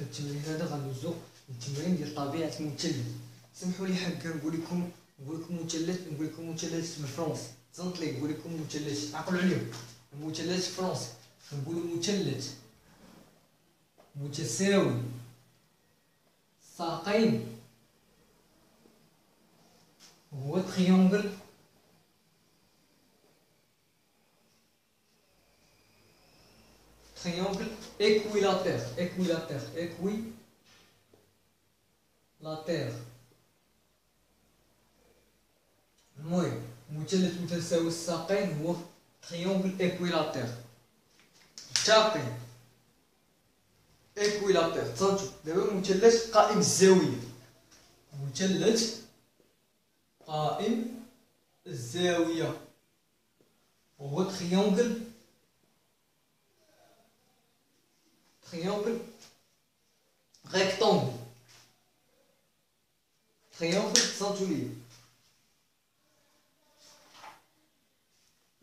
التمرين هذا غندوزو التمرين ديال طبيعة المثلث. سمحوا لي حقا نقول لكم نقول لكم مثلث نقول لكم مثلث بالفرنسي زنط لي نقول لكم مثلث. عقلوا عليهم. المثلث فرنسي. نقولوا مثلث. متساوي. ساقين. هو تريونغل triangle. Équilatère équilatère équilatère المهم مثلث متساوي الساقين هو triangle équilatère متفقين équilatère تصنتو دابا مثلث قائم الزاوية مثلث قائم الزاوية هو تريونغل triangle rectangle triangle centulier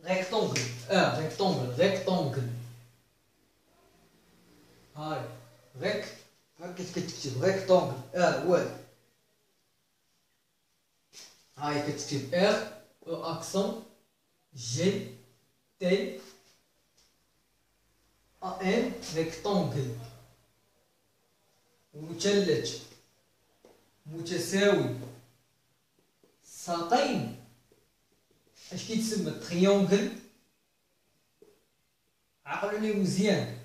rectangle ah rectangle rectangle هاي rec هاكا كتكتب rectangle آه واد هاي كتكتب ار أو اكسون جي تي ان ريكتونغل مثلث متساوي ساقين اش كيتسمى تريونغل عقلوا لي مزيان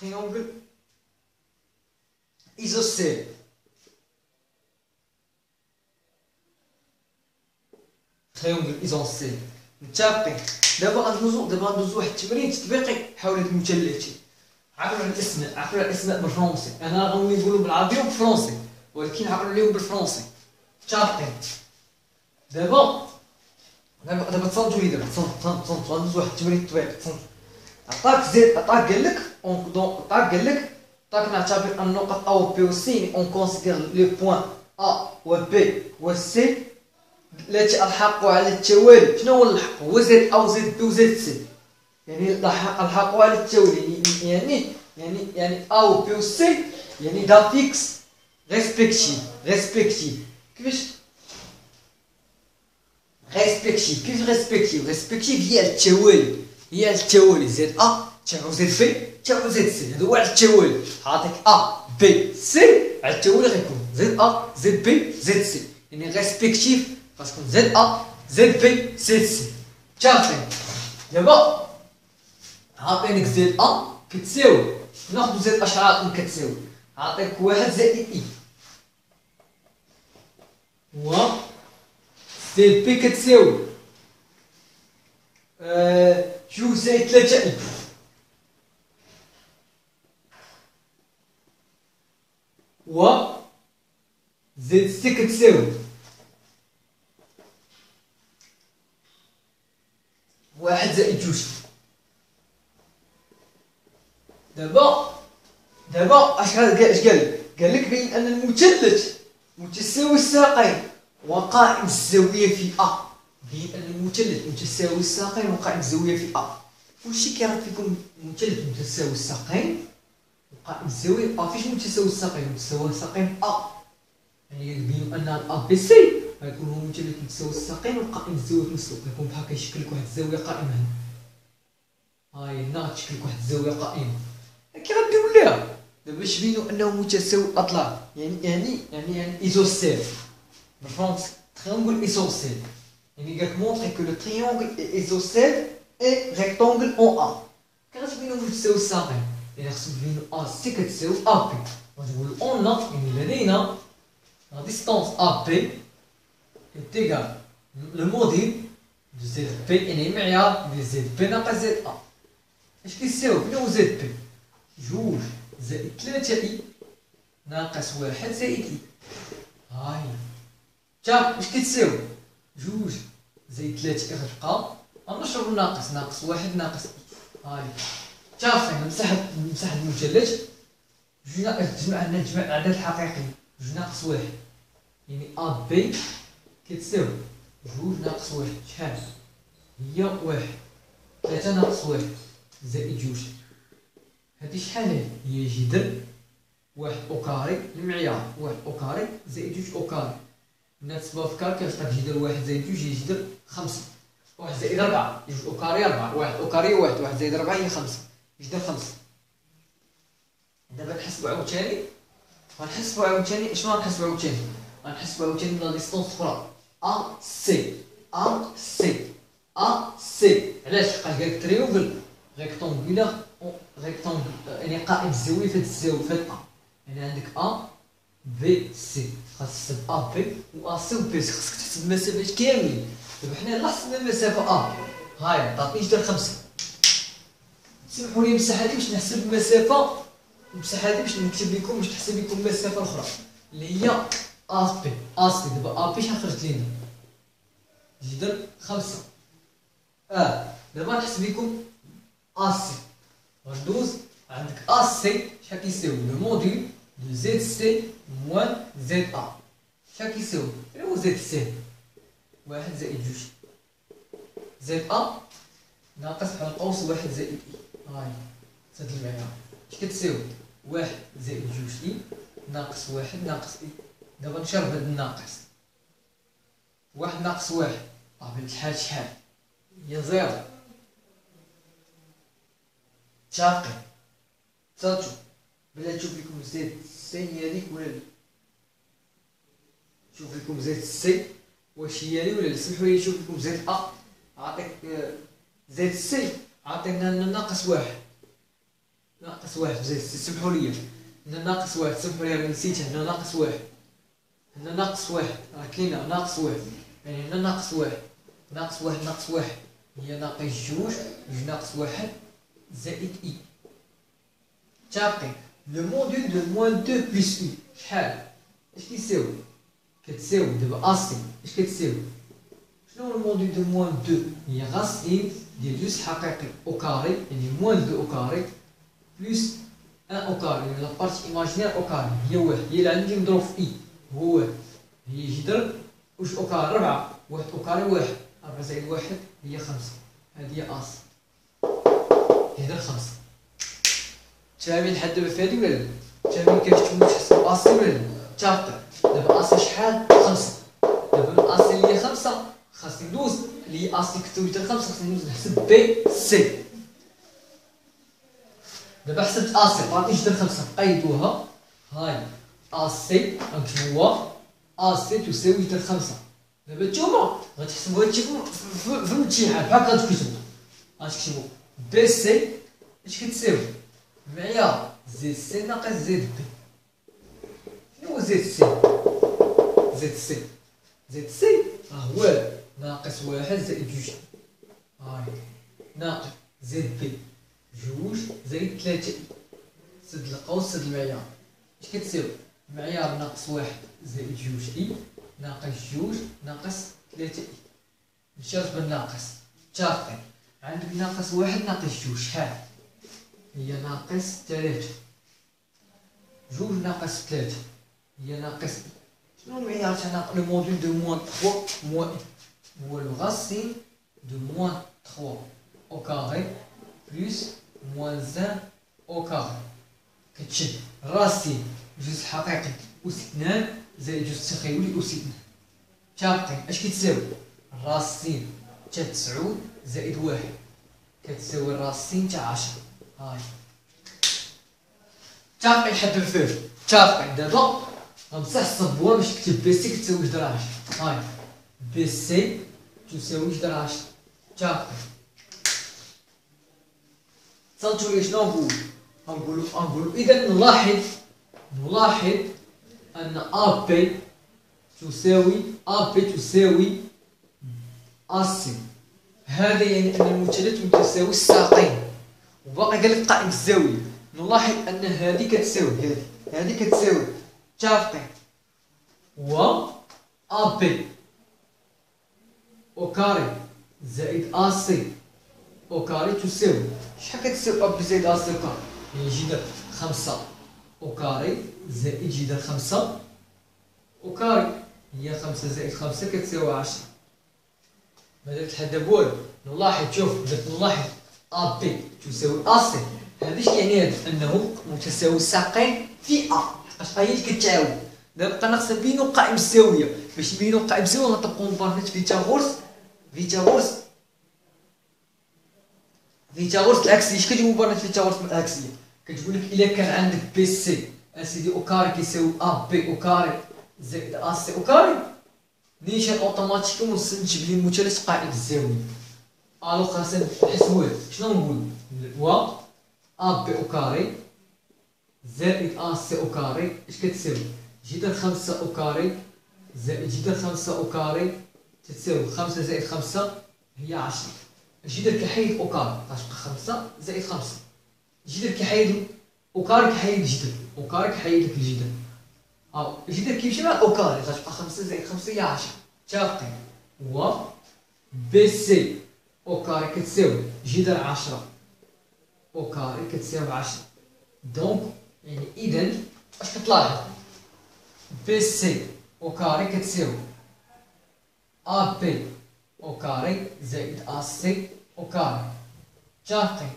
تريونغل isocèle triangle isocèle متفقين دابا غندوزو دابا غندوزو واحد التمرين تطبيقي حول هاد المثلثين عقلوا على الاسماء عقلوا على الاسماء بالفرنسي. أنا غنولي نقولو بالعربي وبالفرنسي ولكن عقلوا عليهم بالفرنسي. متفقين دابا دابا دابا تصنتوا لي دابا. تصنت تصنت غندوزو واحد التمرين تطبيقي. تصنت. عطاك زيد عطاك قال لك on donne عطاك قال لك عطاك نعتبر النقط A و B و C on considère les points A و B و C التي ألحاقها على التوالي؟ شنو هو الحق؟ هو z A و z B و z C. يعني ألحاقها على التوالي. يعني يعني يعني A و B C. يعني d'affixes respectives respectives كيفاش؟ respectives كيف respectives respectives هي التوالي. هي التوالي. z A تاعو z B تاعو z C. هذا هو التوالي. عطيك A B C. على التوالي غيكون. z A z B z C. يعني respectives z B z C تشافين دابا عاطينك A كتساوي ناخدو z عاطينك كتساوي عاطيك واحد زائد i و ZB كتساوي جوج زائد ثلاثة i و ZC كتساوي واحد زائد جوج. دابا دابا اش اش قال قال لك بين أن المثلث متساوي الساقين وقائم الزاوية في A بين أن المثلث متساوي الساقين وقائم الزاوية في A وشي كيرد فيكم مثلث متساوي الساقين؟ وقائم الزاوية ا فيش متساوي الساقين؟ متساوي الساقين A يعني بين أن ABC غيكون هو مثلث متساوي الساقين وقائم الزاويه في نصو غيكون بحال كيشكل لك واحد الزاوية قائمة. هنا هاي هنا غتشكل لك واحد الزاوية قائمة. كي غديروا ليها دابا باش تبينوا أنه متساوي الأضلاع يعني يعني يعني يعني isocèle بالفرنسي triangle isocèle يعني قالك montrer que le triangle isocèle et rectangle en A كي غتبينوا متساوي الساقين يعني خصو تبينوا AC كتساوي AB غنقولوا on a يعني لدينا la distance AB est égal le module de ZB يعني معيار ديال ZB ناقص ZA اش كيساوي؟ بنا هو ZB جوج زائد ثلاثة i ناقص واحد زائد i. هاي. تا اش كتساوي جوج زائد ثلاثة i غتبقى غنضرب ناقص ناقص واحد ناقص i. هاي. تا فين نمسح نمسح المثلث جوج نجمع نجمع الأعداد الحقيقية جوج ناقص واحد. يعني AB كتساوي جوج ناقص واحد. شحال؟ هي واحد. ثلاثة ناقص واحد زائد جوج. هادي شحال هي؟ هي جذر واحد au carré. المعيار. واحد au carré زائد جوج au carré. نحسبوها في كالكاش تاك جدر واحد زائد جوج يجدر خمسة. واحد زائد أربعة. جوج au carré أربعة. واحد au carré واحد. واحد زائد أربعة هي خمسة. يجدر خمسة. دابا نحسبو عاوتاني. غنحسبو عاوتاني. شنو غنحسبو عاوتاني؟ غنحسبو عاوتاني la distance أخرى. أ سي أ سي أ سي علاش؟ قال لك triangle rectangulaire rectangle يعني قائم الزاوية في هاد الزاوية. في A يعني عندك ABC خاصك تحسب AB و AC و بي خاصك تحسب المسافات كاملين دابا حنا يلاه حسبنا المسافه ا هاي عطاتني جدر خمسة. سمحوا لي المساحه هادي باش نحسب المسافة المساحه هادي باش نكتب لكم باش تحسب لكم المسافه الاخرى اللي هي AB دابا AB شحال خرجت لينا جدر خمسة آه دابا نحسب لكم AC غندوز عندك سي شحال كيساوي le module de ZC moins ZA. شحال كيساوي هو ZC واحد زائد جوج ZA ناقص بحال القوس واحد زائد i هاي زاد المعيار اش كتساوي واحد زائد جوج اي ناقص واحد ناقص اي دابا نشرب هاد الناقص. واحد ناقص واحد. آه شحال شحال. هي زيرو. تشاقي. تصاتو بلا تشوف لكم زيت السي هي هذيك ولا لا. شوف لكم زيت السي واش هي هذه ولا لا. سمحوا لي نشوف لكم زيت أ. عطيك ZC عطينا ناقص واحد. ناقص واحد ZC سمحوا لي. ناقص واحد. سمحوا لي نسيت هنا ناقص واحد. هنا ناقص واحد. راه كاينة. ناقص واحد. يعني هنا ناقص واحد. ناقص واحد ناقص واحد. هي ناقص جوج جوج ناقص واحد. زائد i. تابقي le module de moins deux plus i. شحال؟ اش كيساوي كتساوي دابا AC اش كتساوي؟ شنو هو ال module de moins deux؟ هي غاسين ديال جوج حقيقي au carré. يعني moins deux au carré plus un au carré. يعني la partie imaginaire au carré. هي واحد. هي اللي عندي مضروب في i. هو هي جدر au carré ربعة واحد carré واحد. أربعة زائد واحد هي خمسة. هذه هي AC جدر خمسة. تفاهمين لحد دابا في هادي ولا لا؟ تفاهمين كيفاش تكونوا تحسبوا AC ولا دابا AC شحال؟ خمسة. دابا من AC اللي هي خمسة خاصني ندوز. اللي هي كتساوي حتى خمسة خاصني ندوز نحسب BC. دابا حسبت AC عطيني جدر خمسة. قيدوها. هاي. AC غنكتبوها AC تساوي جدر خمسة دابا نتوما غتحسبوا هادشي في الامتحان بحال هكا تكتبوا غتكتبوا BC اش كتساوي معايا ZC ناقص ZB شنو هو ZC ZC ZC راه هو ناقص واحد زائد جوج هاي ناقص ZB جوج زائد ثلاثة سد القوس سد المعيار اش كتساوي معيار ناقص واحد زائد جوج i ناقص جوج ناقص ثلاثة إي. نشرط بالناقص. متفقين عندك ناقص واحد ناقص جوج. شحال؟ هي ناقص ثلاثة. جوج ناقص ثلاثة. هي ناقص شنو المعيار؟ تاع le module de moins trois moins هو la racine de moins trois au carré plus moins un au carré كتشد racine جوج حقيقي أس اثنان زائد جوج تخيلي أس اثنان تابقين أش كتساوي راسين تاع تسعود زائد واحد. كتساوي راسين تاع عشرة هاي. متفقين لحد الفير. متفقين دابا غنمسح السبورة باش نكتب بي سي كتساوي جدر عشرة هاي. بي سي تساوي جدر عشرة متفقين صلتوا لي شنو نقول؟ غنقولو غنقولو اذا نلاحظ نلاحظ AB تساوي B تساوي AC هذا يعني أن المثلث متساوي الساقين. وباقي قال لك قائم الزاوية. نلاحظ أن هذه كتساوي هذه هذه كتساوي. متفقين و B au carré زائد C au carré تساوي. شحال كتساوي B زائد C carré هي جدر خمسة. au carré زائد جدر خمسة. au carré هي خمسة زائد خمسة كتساوي عشرة. ما درت حدا بوالو؟ نلاحظ شوف درت نلاحظ. AB تساوي AC هذا اش يعني هذا؟ أنه متساوي الساقين في A حقاش A هي اللي كتعاون دابا بقى ناقص بينو قائم الزاويه باش نبينو قائم الزاويه غنطبقو مقارنه فيتاغورس فيتاغورس فيتاغورس العكسيه اش كتجيب مقارنه فيتاغورس العكسية؟ كتقول لك إلا كان عندك BC أسيدي au carré كيساوي AB au carré زائد AC au carré نيشان automatiquement نجيب لي مثلث قائم الزاوية؟ ألو خاصنا نحسبوه شنو نقول؟ و AB au carré زائد AC au carré اش كتساوي؟ جذر خمسة au carré زائد جذر خمسة au carré تتساوي خمسة زائد خمسة هي عشرة. جذر كحيد au carré غتبقى خمسة زائد خمسة. جذر كحيد au carré كحيد جذر au carré كحيد لك الجذر آه جذر كيمشي مع au carré غتبقى خمسة زائد خمسة هي عشرة متفقين و BC au carré كتساوي جذر عشرة au carré كتساوي عشرة. donc يعني اذا أش كتلاحظ؟ BC au carré كتساوي AB au carré زائد AC au carré متفقين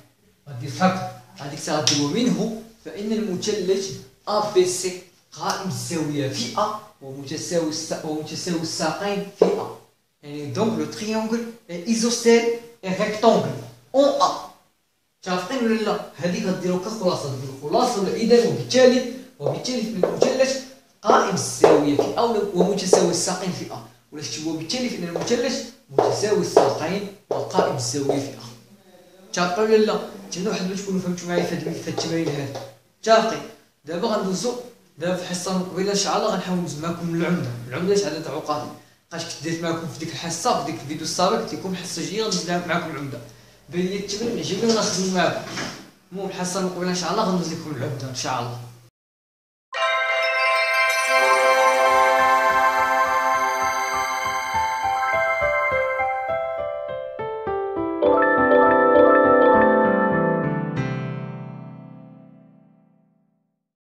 غادي هكا هذيك الساعة غديروا منه فإن المثلث ABC قائم الزاويه في A ومتساوي ومتساوي الساقين في A يعني donc le triangle isocèle et rectangle en A متفقين ولا لا؟ هذيك غديروا كخلاصه الخلاصة اذا وبالتالي وبالتالي في المثلث قائم الزاويه في A ومتساوي الساقين في A ولا وبالتالي فان المثلث متساوي الساقين وقائم الزاويه في A ولا لا نتمنى واحد تكونوا فهمتوا معايا في التمارين هذه متفقين دابا غندوزو دابا في الحصه المقبله ان شاء الله غنحاول ندوز معكم العمده العمده عدد عقاد بقاش كنت درت معكم في ديك الحصه في ديك الفيديو السابق قلت لكم الحصه الجايه غندوز معكم العمده بان لي التمرين عجبني ونخدم معكم المهم الحصه المقبله ان شاء الله غندوز لكم العمده ان شاء الله